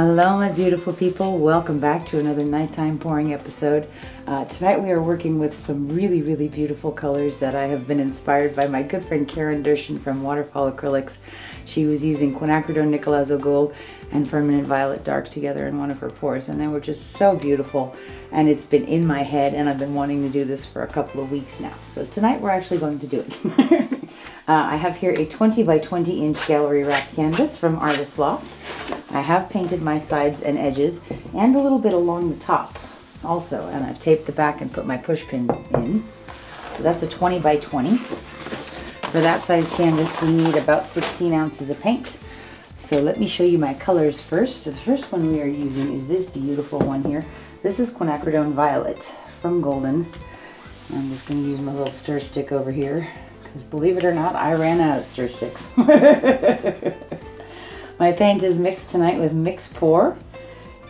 Hello, my beautiful people. Welcome back to another nighttime pouring episode. Uh, tonight we are working with some really, really beautiful colors that I have been inspired by my good friend Karen Durishin from Waterfall Acrylics. She was using quinacridone nickel azo gold and permanent violet dark together in one of her pours, and they were just so beautiful. And it's been in my head, and I've been wanting to do this for a couple of weeks now. So tonight we're actually going to do it. Uh, I have here a 20 by 20 inch gallery wrap canvas from Artist Loft. I have painted my sides and edges and a little bit along the top also, and I've taped the back and put my push pins in. So that's a 20 by 20. For that size canvas, we need about 16 ounces of paint. So let me show you my colors first. The first one we are using is this beautiful one here. This is Quinacridone Violet from Golden. I'm just going to use my little stir stick over here because believe it or not, I ran out of stir sticks. My paint is mixed tonight with Mix Pour.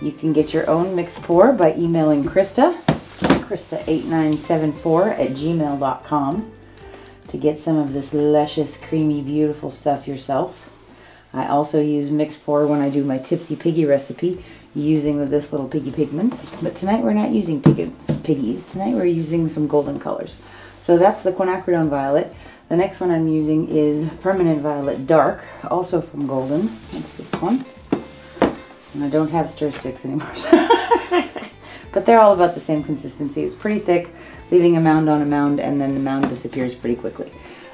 You can get your own Mix Pour by emailing Krista, Krista8974 at gmail.com to get some of this luscious, creamy, beautiful stuff yourself. I also use Mix Pour when I do my Tipsy Piggy recipe using this little piggy pigments. But tonight we're not using piggies. Tonight we're using some golden colors. So that's the quinacridone violet. The next one I'm using is permanent violet dark, also from golden. That's this one. And I don't have stir sticks anymore. but they're all about the same consistency. It's pretty thick, leaving a mound on a mound, and then the mound disappears pretty quickly.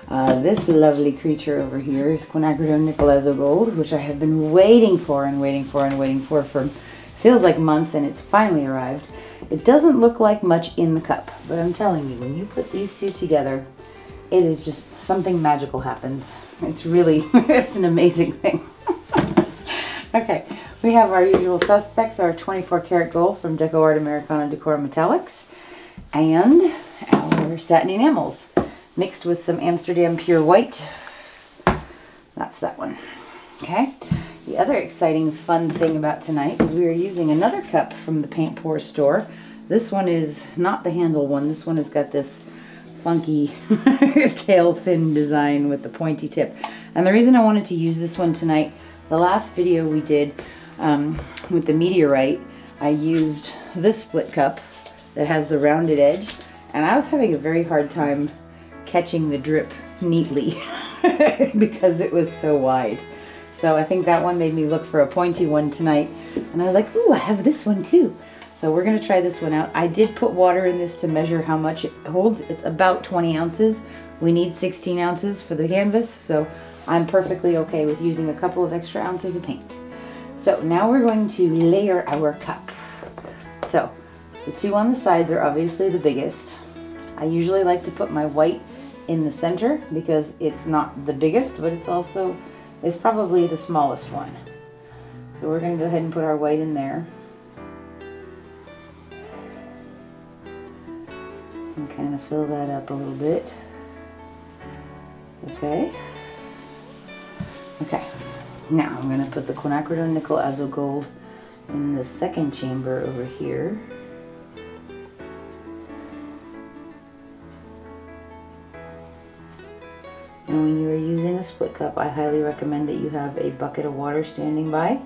Uh, this lovely creature over here is Quinacridone Nickel Gold, which I have been waiting for and waiting for and waiting for for feels like months, and it's finally arrived. It doesn't look like much in the cup, but I'm telling you, when you put these two together, it is just something magical happens. It's really, it's an amazing thing. okay, we have our usual suspects, our 24 karat gold from DecoArt Americana Decor Metallics, and our satin enamels mixed with some Amsterdam Pure White. That's that one. Okay. The other exciting fun thing about tonight is we are using another cup from the Paint Pour store. This one is not the handle one. This one has got this funky tail fin design with the pointy tip. And the reason I wanted to use this one tonight, the last video we did um, with the meteorite, I used this split cup that has the rounded edge. And I was having a very hard time catching the drip neatly because it was so wide. So I think that one made me look for a pointy one tonight. And I was like, ooh, I have this one too. So we're going to try this one out. I did put water in this to measure how much it holds. It's about 20 ounces. We need 16 ounces for the canvas, so I'm perfectly okay with using a couple of extra ounces of paint. So now we're going to layer our cup. So the two on the sides are obviously the biggest. I usually like to put my white in the center because it's not the biggest, but it's also it's probably the smallest one. So we're going to go ahead and put our white in there. Kind of fill that up a little bit. Okay. Okay. Now I'm going to put the quinacridone nickel azo gold in the second chamber over here. And when you are using a split cup, I highly recommend that you have a bucket of water standing by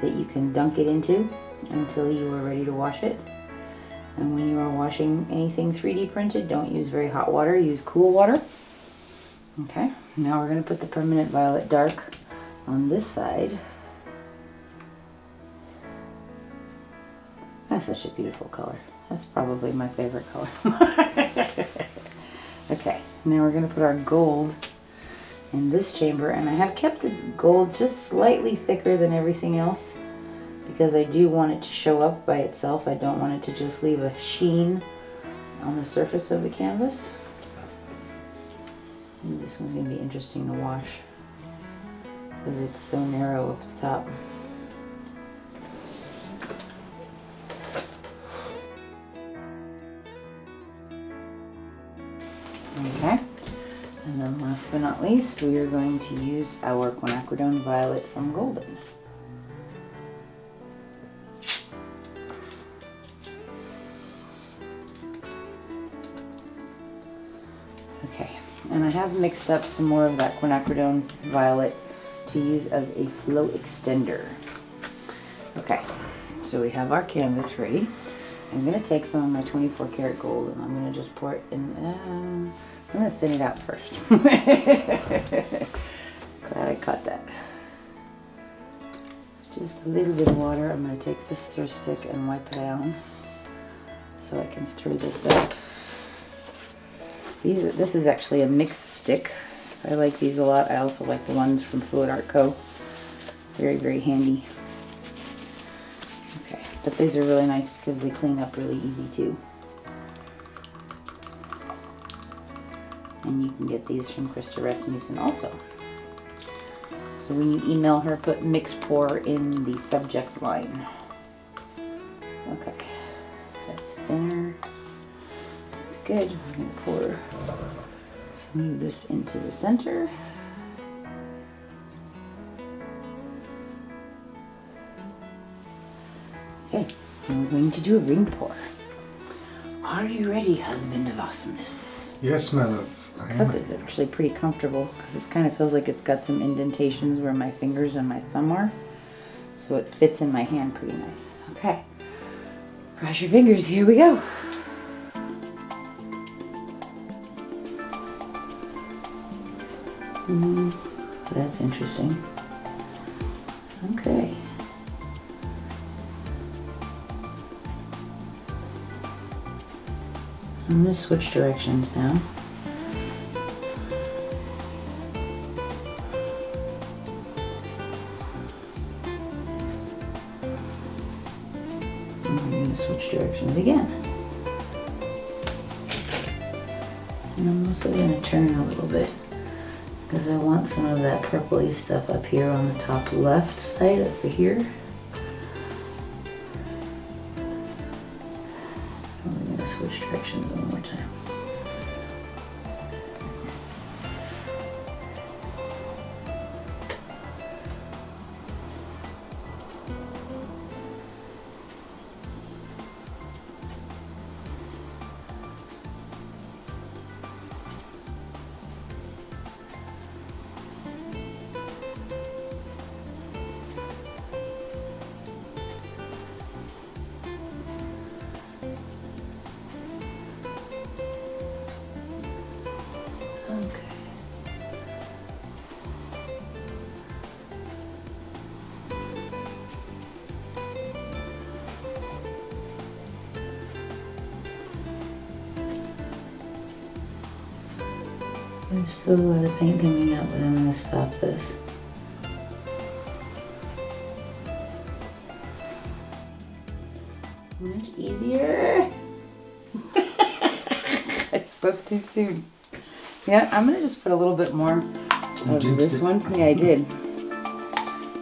that you can dunk it into until you are ready to wash it. And when you are washing anything 3D printed, don't use very hot water, use cool water. Okay, now we're going to put the permanent violet dark on this side. That's such a beautiful color. That's probably my favorite color. okay, now we're going to put our gold in this chamber and I have kept the gold just slightly thicker than everything else because I do want it to show up by itself. I don't want it to just leave a sheen on the surface of the canvas. And this one's going to be interesting to wash because it's so narrow up the top. Okay. And then last but not least, we are going to use our quinacridone violet from Golden. Okay, and I have mixed up some more of that quinacridone violet to use as a flow extender. Okay, so we have our canvas ready. I'm gonna take some of my 24 karat gold and I'm gonna just pour it in. Uh, I'm gonna thin it out first. Glad I caught that. Just a little bit of water. I'm gonna take the stir stick and wipe it down so I can stir this up. These, this is actually a mixed stick. I like these a lot. I also like the ones from Fluid Art Co. Very, very handy. Okay, but these are really nice because they clean up really easy too. And you can get these from Krista Rasmussen also. So when you email her, put mix pour in the subject line. Okay, good. I'm gonna pour some of this into the center. Okay, we're going to do a ring pour. Are you ready, husband of awesomeness? Yes, my love. I Cup is actually pretty comfortable because it kind of feels like it's got some indentations where my fingers and my thumb are. So it fits in my hand pretty nice. Okay. Cross your fingers. Here we go. Mm, that's interesting. Okay. I'm going to switch directions now. Purpley stuff up here on the top left side over here. Still a lot of paint coming out, but I'm going to stop this. Much easier. I spoke too soon. Yeah, I'm gonna just put a little bit more You of this it. one. Yeah, I did.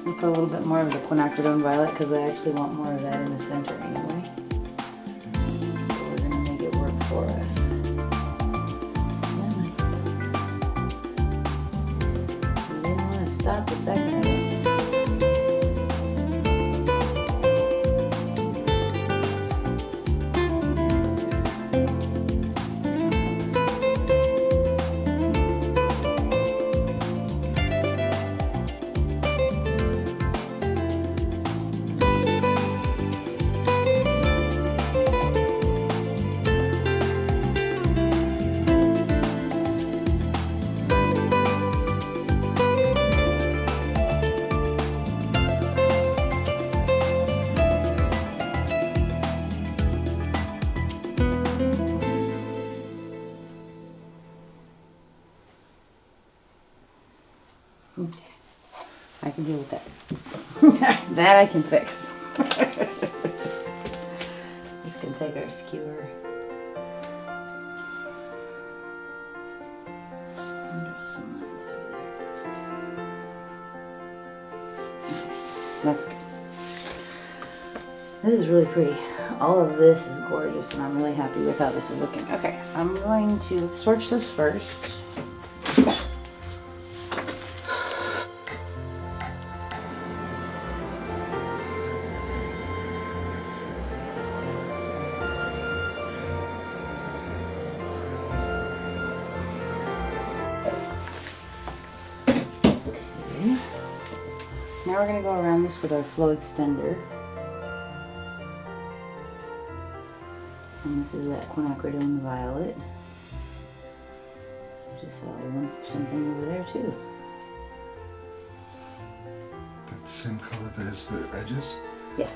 I'll put a little bit more of the quinacridone violet because I actually want more of that in the center anyway. Want to second that. I can fix. Just gonna take our skewer. and draw some lines through there. Okay, That's good. This is really pretty. All of this is gorgeous and I'm really happy with how this is looking. Okay, I'm going to torch this first. Now we're going to go around this with our flow extender. And this is that quinacridone violet. Just saw one something over there too. That the same color that is the edges? Yeah.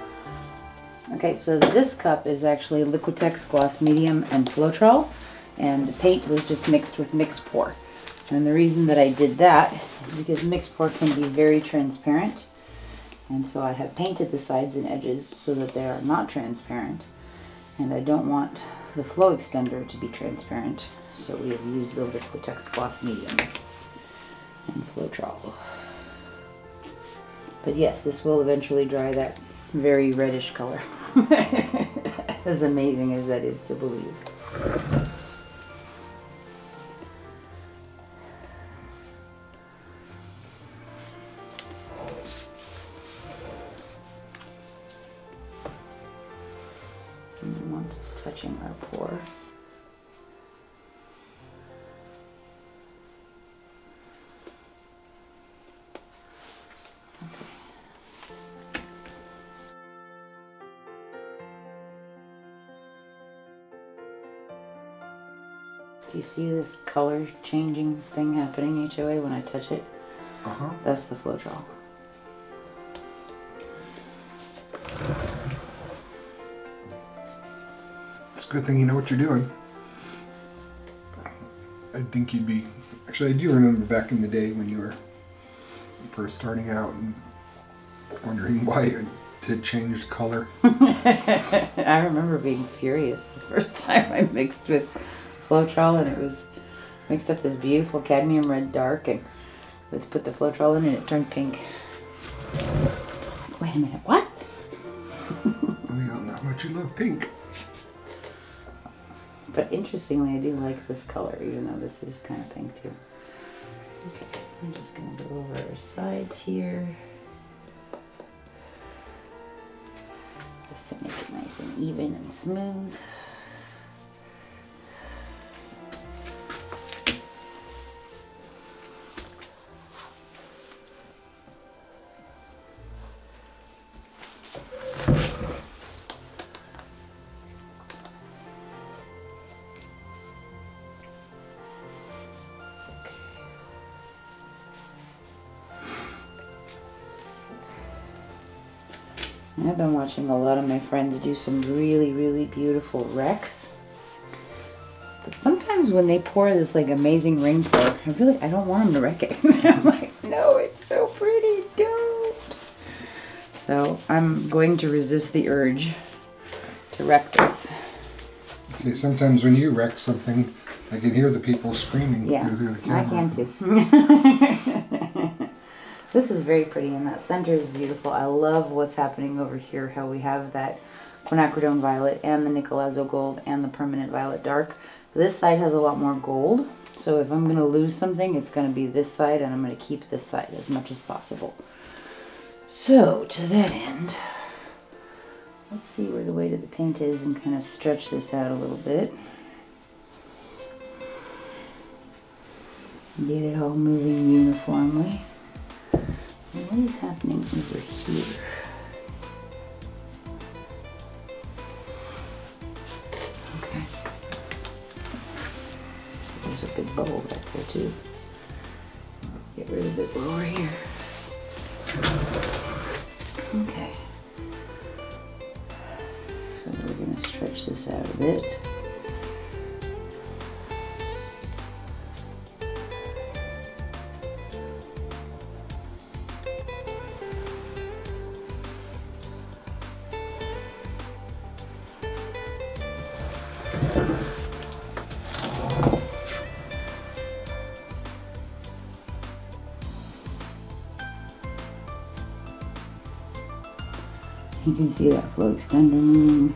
Okay, so this cup is actually Liquitex Gloss Medium and Floetrol, and the paint was just mixed with Mix Pour. And the reason that I did that is because Mix Pour can be very transparent, and so I have painted the sides and edges so that they are not transparent, and I don't want the flow extender to be transparent, so we have used the Liquitex Gloss Medium and flow Floetrol. But yes, this will eventually dry that very reddish color. as amazing as that is to believe. See this color changing thing happening HOA when I touch it? Uh huh. That's the flow Floetrol. It's a good thing you know what you're doing. I think you'd be. Actually, I do remember back in the day when you were first starting out and wondering why it had changed color. I remember being furious the first time I mixed with Floetrol and it was mixed up this beautiful cadmium red dark and let's put the Floetrol in and it turned pink. Wait a minute, what? We don't know how much you love pink. But interestingly, I do like this color, even though this is kind of pink too. Okay, I'm just gonna go over our sides here. Just to make it nice and even and smooth. I've been watching a lot of my friends do some really, really beautiful wrecks. But sometimes when they pour this like amazing ring pour, I really I don't want them to wreck it. I'm like, no, it's so pretty, don't. So I'm going to resist the urge to wreck this. See, sometimes when you wreck something, I can hear the people screaming Yeah, through the camera. I can too. this is very pretty, and that center is beautiful. I love what's happening over here. How we have that quinacridone violet and the nickel azo gold and the permanent violet dark. This side has a lot more gold, so if I'm gonna lose something, it's gonna be this side, and I'm gonna keep this side as much as possible. So to that end, let's see where the weight of the paint is and kind of stretch this out a little bit. Get it all moving uniformly. What is happening over here? Okay. There's a big bubble back there too. Get rid of it while we're here. You can see that flow extender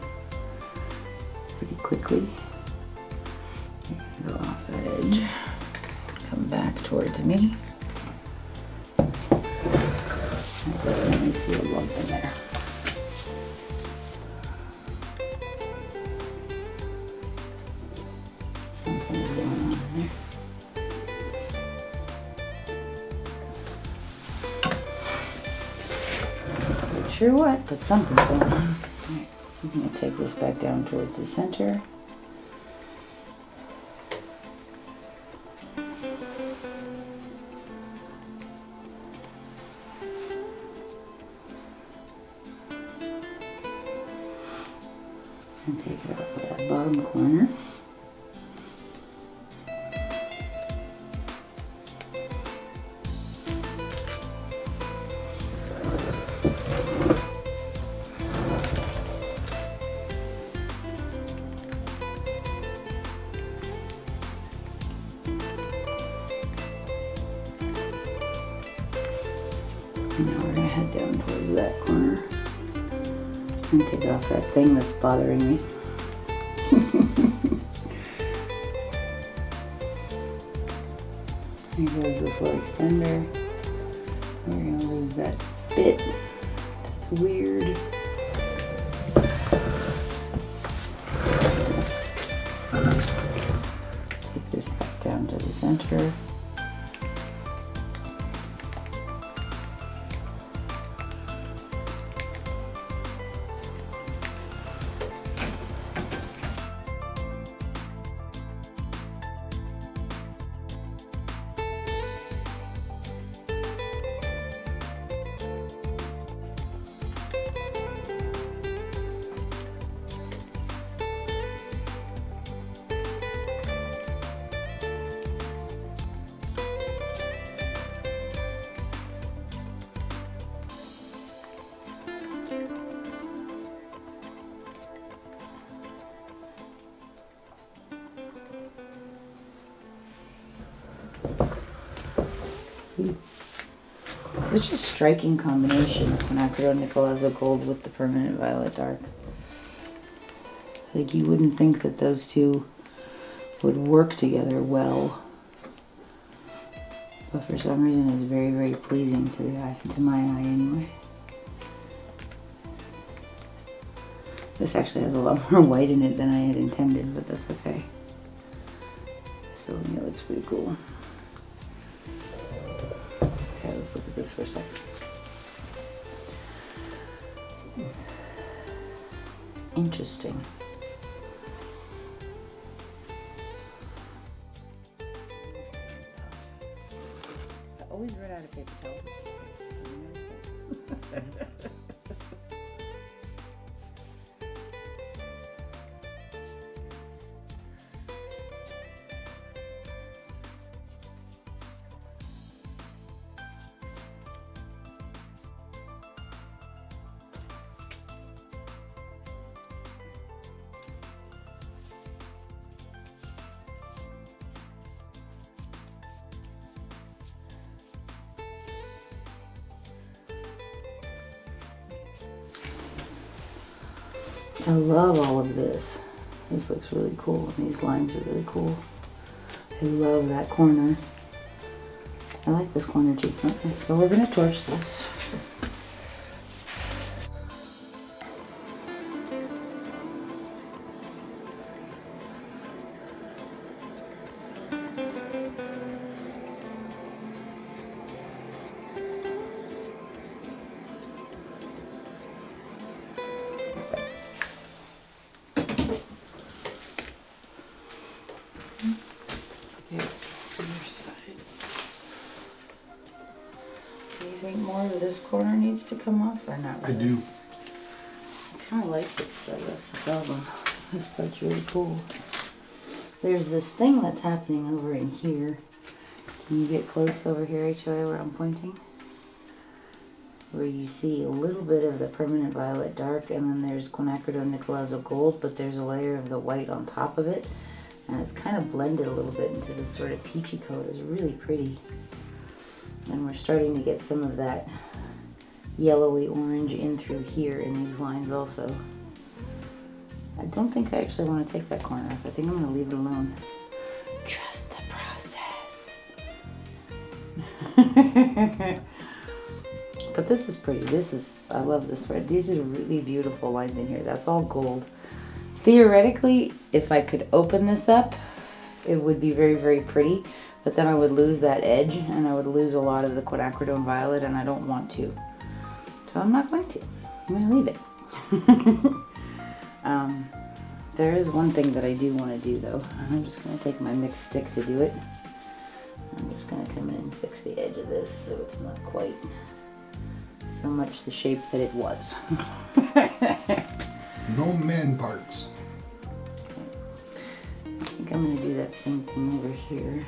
sure what, but something's going on. Alright. I'm going to take this back down towards the center. Now we're gonna head down towards that corner and take off that thing that's bothering me. Here goes the floor extender. We're gonna lose that bit. That's weird. Such a striking combination of quinacridone nickel gold with the permanent violet dark. Like you wouldn't think that those two would work together well. But for some reason it's very, very pleasing to the eye, to my eye anyway. This actually has a lot more white in it than I had intended, but that's okay. Still it looks pretty cool. For a. Interesting. I love all of this. This looks really cool. These lines are really cool. I love that corner. I like this corner too. Okay, so we're gonna torch this. Do you think more of this corner needs to come off or not? I do. I kind of like this though. That's the problem. This part's really cool. There's this thing that's happening over in here. Can you get close over here, HOA, where I'm pointing? Where you see a little bit of the permanent violet dark, and then there's quinacridone nickel gold, but there's a layer of the white on top of it. And it's kind of blended a little bit into this sort of peachy coat. It's really pretty. And we're starting to get some of that yellowy orange in through here in these lines also. I don't think I actually want to take that corner off. I think I'm going to leave it alone. Trust the process. but this is pretty. This is, I love this red. These are really beautiful lines in here. That's all gold. Theoretically, if I could open this up, it would be very, very pretty. But then I would lose that edge and I would lose a lot of the quinacridone violet and I don't want to. So I'm not going to. I'm going to leave it. Um, there is one thing that I do want to do though. I'm just going to take my mixed stick to do it. I'm just going to come in and fix the edge of this so it's not quite so much the shape that it was. no man parts. I think I'm going to do that same thing over here.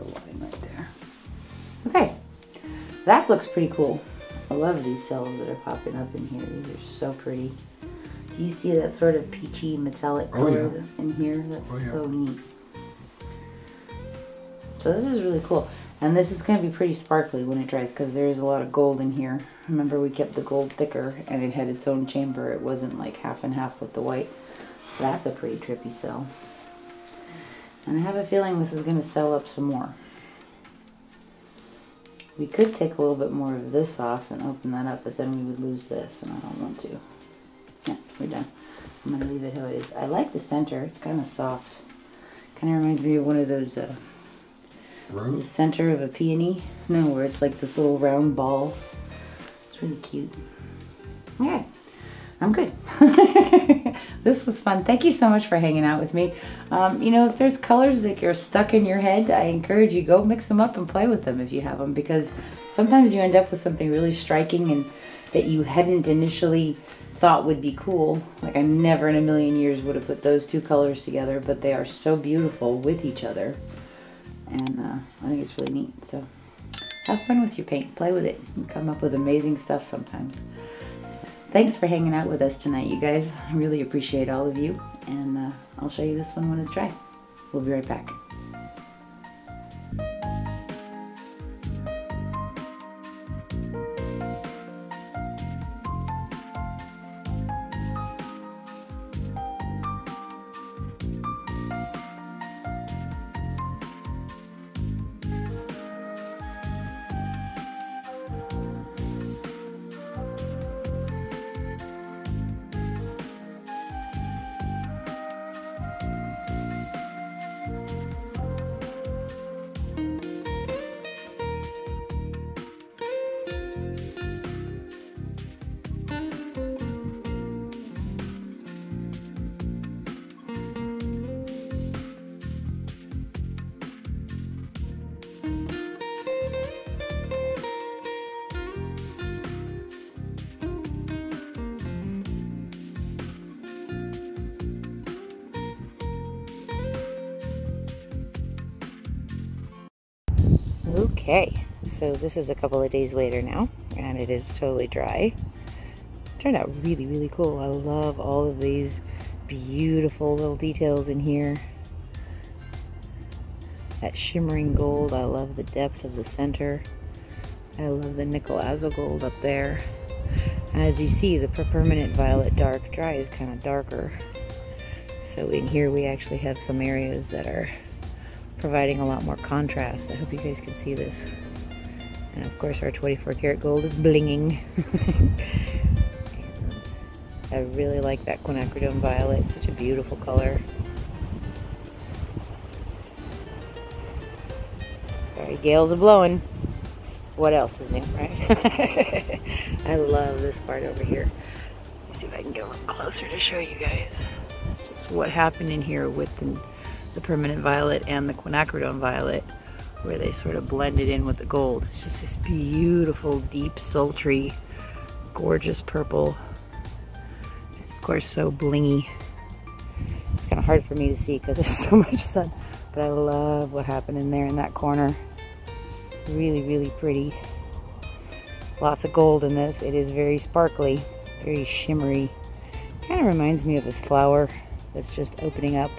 Pseudo line right there. Okay, that looks pretty cool. I love these cells that are popping up in here. These are so pretty. Do you see that sort of peachy metallic color oh, yeah. in here? That's oh, yeah. so neat. So this is really cool. And this is going to be pretty sparkly when it dries because there is a lot of gold in here. Remember we kept the gold thicker and it had its own chamber. It wasn't like half and half with the white. That's a pretty trippy cell. And I have a feeling this is going to sell up some more. We could take a little bit more of this off and open that up, but then we would lose this, and I don't want to. Yeah, we're done. I'm going to leave it how it is. I like the center. It's kind of soft. Kind of reminds me of one of those... Uh, the center of a peony. No, where it's like this little round ball. It's really cute. Okay. I'm good. This was fun. Thank you so much for hanging out with me. Um, you know, if there's colors that you're stuck in your head, I encourage you go mix them up and play with them if you have them because sometimes you end up with something really striking and that you hadn't initially thought would be cool. Like I never in a million years would have put those two colors together, but they are so beautiful with each other. And uh, I think it's really neat. So have fun with your paint. Play with it. and come up with amazing stuff sometimes. Thanks for hanging out with us tonight, you guys. I really appreciate all of you, and uh, I'll show you this one when it's dry. We'll be right back. Okay, so this is a couple of days later now, and it is totally dry. Turned out really, really cool. I love all of these beautiful little details in here. That shimmering gold, I love the depth of the center. I love the nickel azo gold up there. As you see, the permanent violet dark dry is kind of darker. So in here we actually have some areas that are providing a lot more contrast. I hope you guys can see this. And of course our 24 karat gold is blinging. I really like that quinacridone violet. Such a beautiful color. Sorry, gales are blowing. What else is new, right? I love this part over here. Let me see if I can get a little closer to show you guys just what happened in here with the the permanent violet and the quinacridone violet where they sort of blended in with the gold. It's just this beautiful, deep, sultry, gorgeous purple. Of course, so blingy. It's kind of hard for me to see because there's so much sun, but I love what happened in there in that corner. Really, really pretty. Lots of gold in this. It is very sparkly, very shimmery. Kind of reminds me of this flower that's just opening up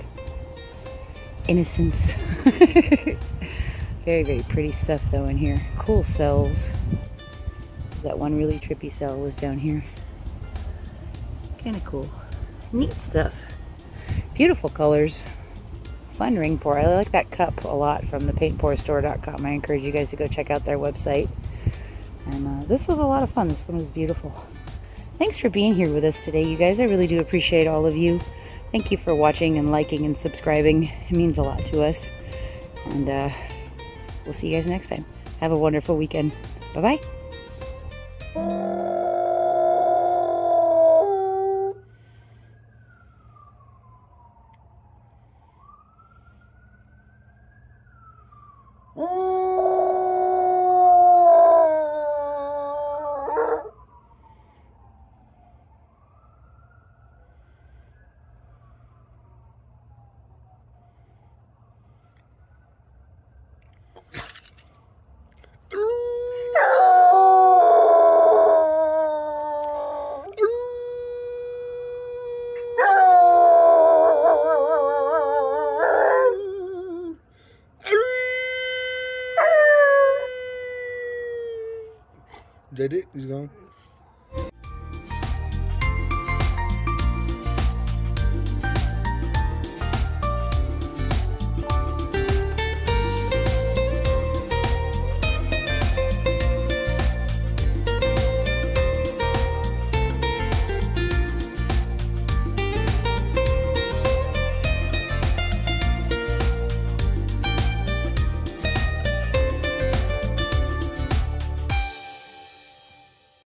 innocence. very, very pretty stuff though in here. Cool cells. That one really trippy cell was down here. Kind of cool. Neat stuff. Beautiful colors. Fun ring pour. I like that cup a lot from the paintpourstore.com. I encourage you guys to go check out their website. And uh, this was a lot of fun. This one was beautiful. Thanks for being here with us today, you guys. I really do appreciate all of you. Thank you for watching and liking and subscribing. It means a lot to us. And uh, we'll see you guys next time. Have a wonderful weekend. Bye bye They did. He's gone.